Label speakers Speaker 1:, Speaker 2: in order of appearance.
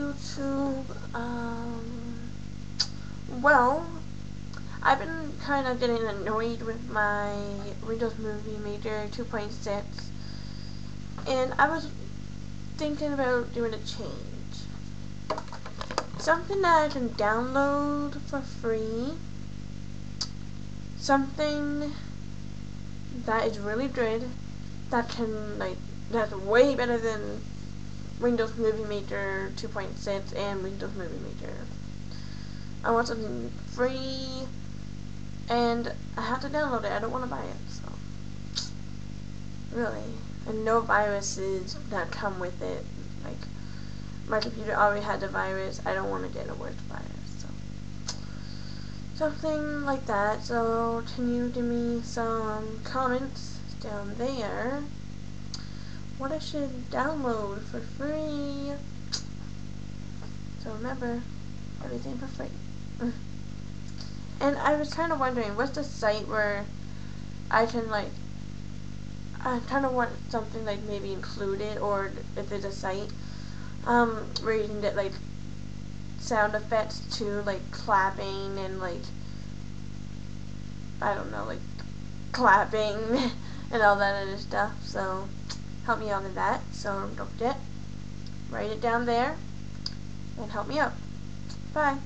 Speaker 1: YouTube. Um, well, I've been kind of getting annoyed with my Windows Movie Maker 2.6, and I was thinking about doing a change. Something that I can download for free. Something that is really good. That can, like, that's way better than Windows Movie Maker 2.6 and Windows Movie Maker. I want something free, and I have to download it. I don't want to buy it, so really, and no viruses that come with it. Like my computer already had the virus. I don't want to get a worse virus, so something like that. So can you give me some comments down there? What I should download for free. So remember, everything for free. and I was kind of wondering, what's the site where I can like, I kind of want something like maybe included, or if there's a site, um, where you can get like sound effects to like clapping and like, I don't know, like clapping and all that other stuff. So help me out in that. So don't forget, write it down there and help me out. Bye.